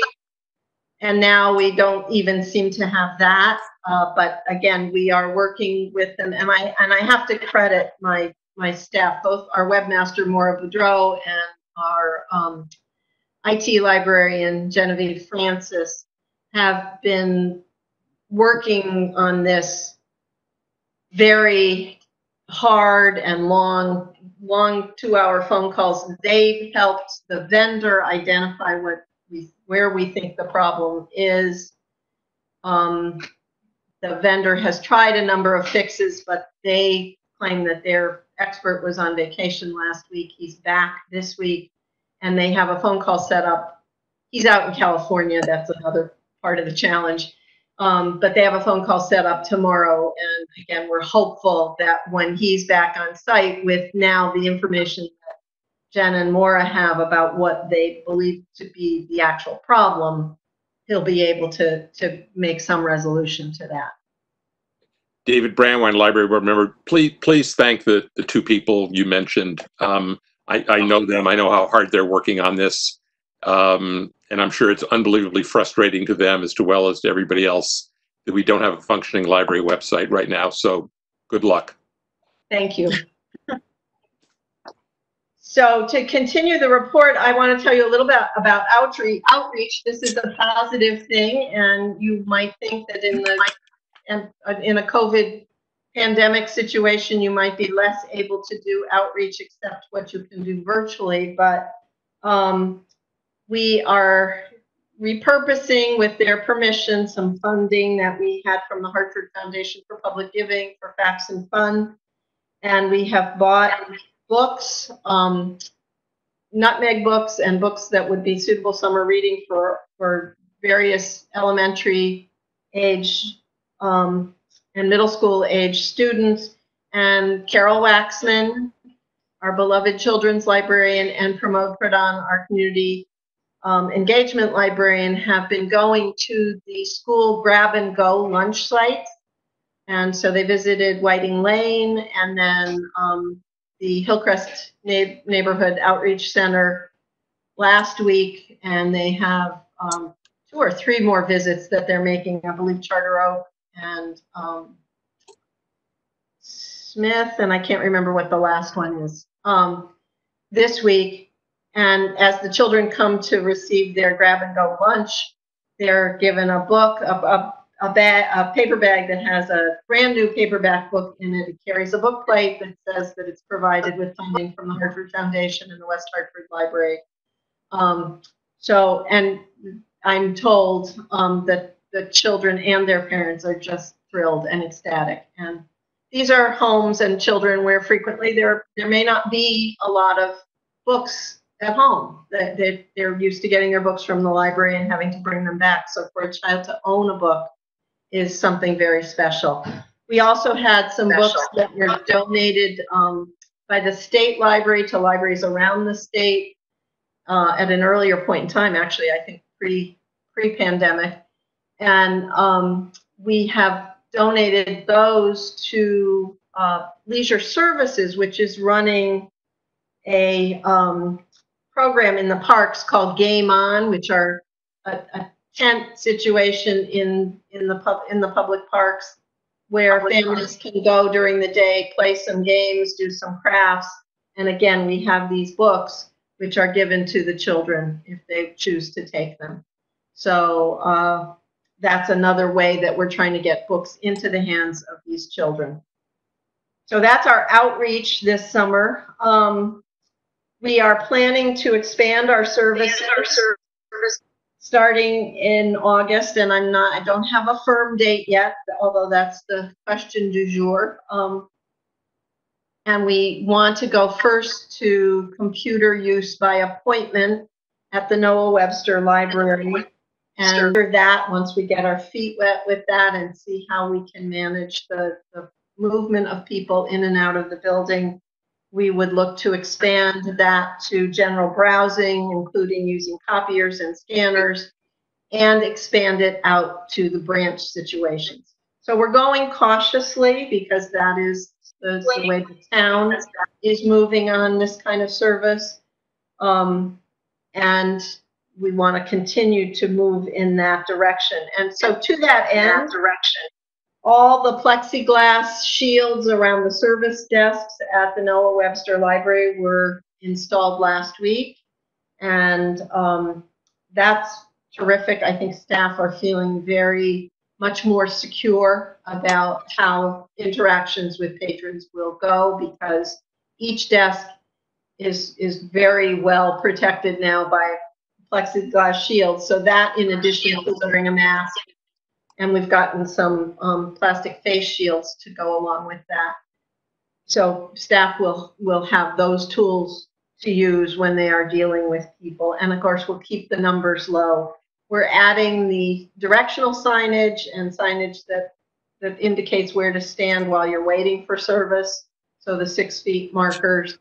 and now we don't even seem to have that. Uh, but again, we are working with them, and I, and I have to credit my, my staff, both our webmaster Maura Boudreau and our, um, IT librarian Genevieve Francis have been working on this very hard and long, long two-hour phone calls. They've helped the vendor identify what we, where we think the problem is. Um, the vendor has tried a number of fixes, but they claim that their expert was on vacation last week. He's back this week, and they have a phone call set up. He's out in California. That's another part of the challenge. Um, but they have a phone call set up tomorrow. And again, we're hopeful that when he's back on site with now the information that Jen and Maura have about what they believe to be the actual problem, he'll be able to, to make some resolution to that. David Brandwine, Library Board member, please, please thank the, the two people you mentioned. Um, I, I know them. I know how hard they're working on this. Um, and I'm sure it's unbelievably frustrating to them as to well as to everybody else that we don't have a functioning library website right now. So good luck. Thank you. so to continue the report, I want to tell you a little bit about outreach. Outreach. This is a positive thing, and you might think that in the and uh, in a COVID pandemic situation, you might be less able to do outreach except what you can do virtually. But um, we are repurposing with their permission some funding that we had from the Hartford Foundation for Public Giving for Facts and Fun. And we have bought books, um, nutmeg books and books that would be suitable summer reading for, for various elementary age um, and middle school age students. And Carol Waxman, our beloved children's librarian, and Pramod Pradhan, our community um, engagement librarian, have been going to the school grab and go lunch sites. And so they visited Whiting Lane and then um, the Hillcrest Na- Neighborhood Outreach Center last week. And they have um, two or three more visits that they're making, I believe Charter Oak and um, Smith, and I can't remember what the last one is, um, this week. And as the children come to receive their grab and go lunch, they're given a book, a, a, a bag, a paper bag that has a brand new paperback book in it. It carries a book plate that says that it's provided with funding from the Hartford Foundation and the West Hartford Library. Um, so, and I'm told um, that the children and their parents are just thrilled and ecstatic. And these are homes and children where frequently there there may not be a lot of books at home. That they, they're used to getting their books from the library and having to bring them back. So for a child to own a book is something very special. We also had some books that were donated um, by the state library to libraries around the state uh, at an earlier point in time. Actually, I think pre pre pandemic, and um, we have donated those to uh, Leisure Services, which is running a um, program in the parks called Game On, which are a, a tent situation in in the pub in the public parks where families can go during the day, play some games, do some crafts, and again, we have these books which are given to the children if they choose to take them. So uh, that's another way that we're trying to get books into the hands of these children. So that's our outreach this summer. Um, we are planning to expand our services starting in August, and I'm not, I don't have a firm date yet, although that's the question du jour. Um, and we want to go first to computer use by appointment at the Noah Webster Library. And after that, once we get our feet wet with that and see how we can manage the, the movement of people in and out of the building, we would look to expand that to general browsing, including using copiers and scanners, and expand it out to the branch situations. So we're going cautiously because that is the, the way the town is moving on this kind of service. Um, and we want to continue to move in that direction. And so to that end, direction, all the plexiglass shields around the service desks at the Noah Webster Library were installed last week. And um, that's terrific. I think staff are feeling very much more secure about how interactions with patrons will go because each desk is is very well protected now by plexiglass shields. So that in addition to wearing a mask and we've gotten some um, plastic face shields to go along with that. So staff will, will have those tools to use when they are dealing with people. And of course, we'll keep the numbers low. We're adding the directional signage and signage that, that indicates where to stand while you're waiting for service. So the six feet markers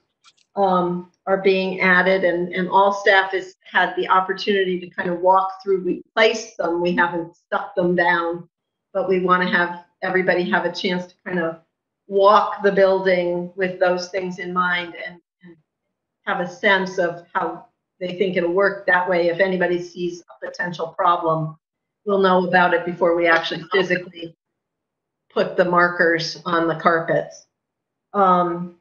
um, are being added and, and all staff has had the opportunity to kind of walk through, we placed them, we haven't stuck them down, but we want to have everybody have a chance to kind of walk the building with those things in mind and, and have a sense of how they think it'll work. That way, if anybody sees a potential problem, we'll know about it before we actually physically put the markers on the carpets. Um,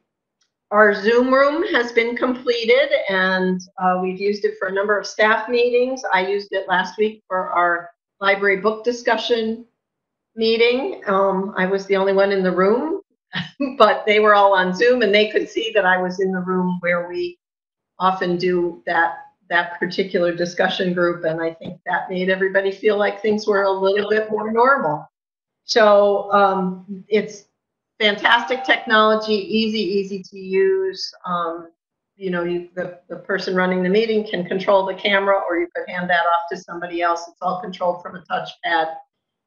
our Zoom room has been completed and uh, we've used it for a number of staff meetings. I used it last week for our library book discussion meeting. Um, I was the only one in the room, but they were all on Zoom and they could see that I was in the room where we often do that that particular discussion group and I think that made everybody feel like things were a little bit more normal. So um, it's fantastic technology, easy, easy to use. Um, you know, you, the, the person running the meeting can control the camera or you could hand that off to somebody else. It's all controlled from a touchpad.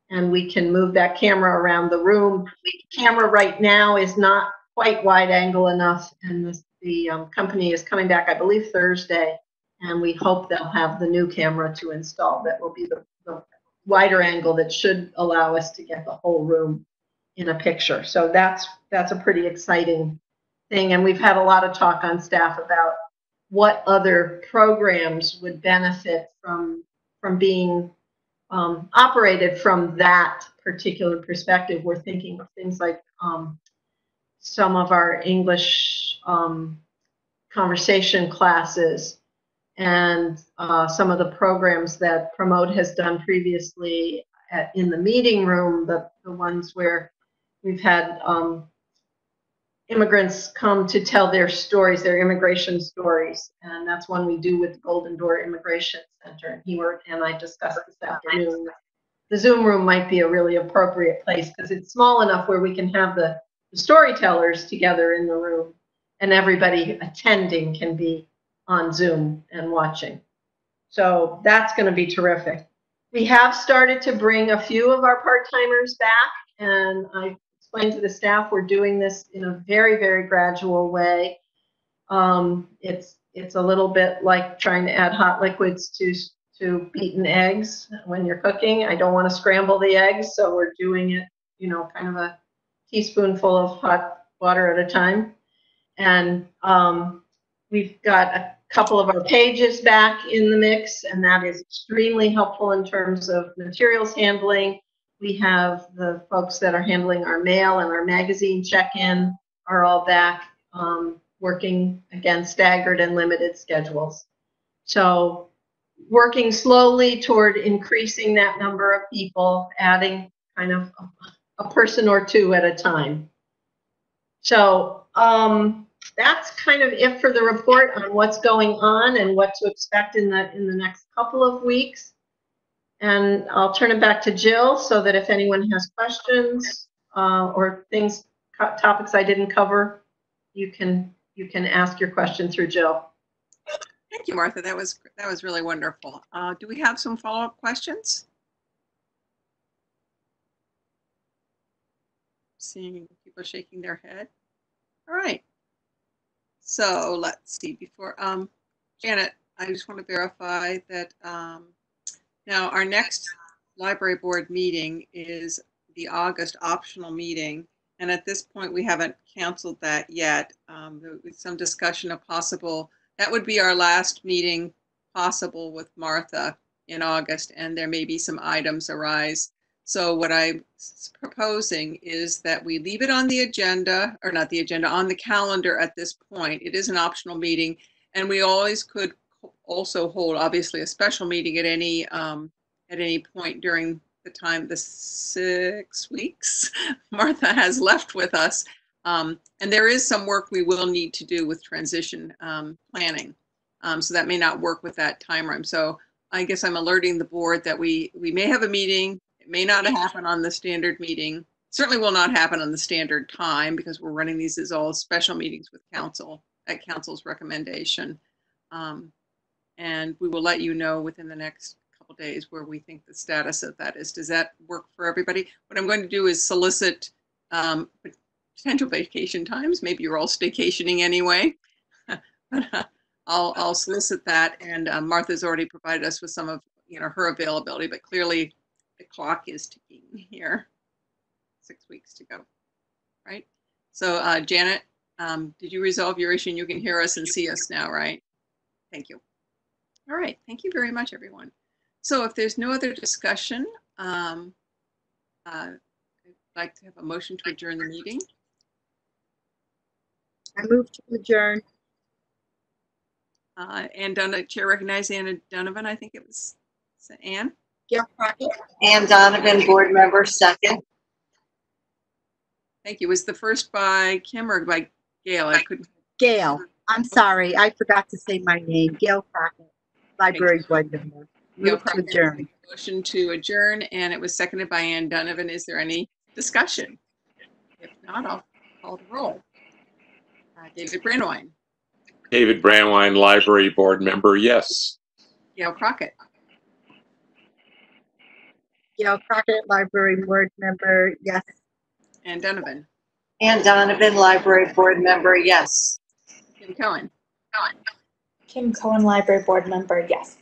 And we can move that camera around the room. The camera right now is not quite wide angle enough and the, the um, company is coming back, I believe, Thursday. And we hope they'll have the new camera to install that will be the, the wider angle that should allow us to get the whole room in a picture. So that's that's a pretty exciting thing. And we've had a lot of talk on staff about what other programs would benefit from from being um, operated from that particular perspective. We're thinking of things like um, some of our English um, conversation classes and uh, some of the programs that Promote has done previously at, in the meeting room, the, the ones where we've had um, immigrants come to tell their stories, their immigration stories, and that's one we do with the Golden Door Immigration Center. And he worked, and I discussed this afternoon. The Zoom room might be a really appropriate place because it's small enough where we can have the, the storytellers together in the room, and everybody attending can be on Zoom and watching. So that's going to be terrific. We have started to bring a few of our part-timers back, and I explained to the staff we're doing this in a very, very gradual way. Um, it's it's a little bit like trying to add hot liquids to to beaten eggs when you're cooking. I don't want to scramble the eggs, so we're doing it, you know, kind of a teaspoonful of hot water at a time. And um, we've got a couple of our pages back in the mix, and that is extremely helpful in terms of materials handling. We have the folks that are handling our mail and our magazine check-in are all back um, working again staggered and limited schedules. So working slowly toward increasing that number of people, adding kind of a, a person or two at a time. So um, that's kind of it for the report on what's going on and what to expect in the in the next couple of weeks. And I'll turn it back to Jill so that if anyone has questions uh, or things topics I didn't cover, you can you can ask your question through Jill. Thank you, Martha. That was that was really wonderful. Uh, do we have some follow-up questions? Seeing people shaking their head. All right. So let's see. Before um, Janet, I just want to verify that um, now our next library board meeting is the August optional meeting. And at this point, we haven't canceled that yet. Um, there some discussion of possible, that would be our last meeting possible with Martha in August, and there may be some items arise. So what I'm proposing is that we leave it on the agenda, or not the agenda, on the calendar at this point. It is an optional meeting, and we always could also hold, obviously, a special meeting at any um, at any point during the time, the six weeks Martha has left with us. Um, and there is some work we will need to do with transition um, planning. Um, so that may not work with that time frame. So I guess I'm alerting the board that we, we may have a meeting. It may not happen on the standard meeting. Certainly will not happen on the standard time because we're running these as all special meetings with counsel at counsel's recommendation. Um, and we will let you know within the next couple days where we think the status of that is. Does that work for everybody? What I'm going to do is solicit um, potential vacation times. Maybe you're all staycationing anyway. but, uh, I'll, I'll solicit that. And uh, Martha's already provided us with some of you know her availability, but clearly the clock is ticking here. Six weeks to go, right? So uh, Janet, um, did you resolve your issue? And you can hear us and see us now, right? Thank you. All right, thank you very much, everyone. So if there's no other discussion, um, uh, I'd like to have a motion to adjourn the meeting. I move to adjourn. Uh, Ann Donovan, Chair recognizes Anna Donovan, I think it was. Is it Ann? Gail Crockett. Ann Donovan, board member, second. Thank you. Was the first by Kim or by Gail? I couldn't. Gail. I'm sorry, I forgot to say my name. Gail Crockett, Library Board Member. Gail Move to adjourn. Motion to adjourn, and it was seconded by Ann Donovan. Is there any discussion? If not, I'll call the roll. Uh, David Brandwine, David Brandwine, Library Board Member, yes. Gail Crockett, Gail Crockett, Library Board Member, yes. Ann Donovan, Ann Donovan, library board member, yes. Kim Cohen, Kim Cohen, Library Board Member, yes.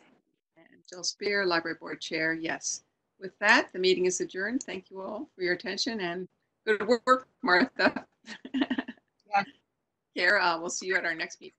and Jill Spear, Library Board Chair, yes. With that, the meeting is adjourned. Thank you all for your attention and good work, Martha. yeah. Kara, we'll see you at our next meeting.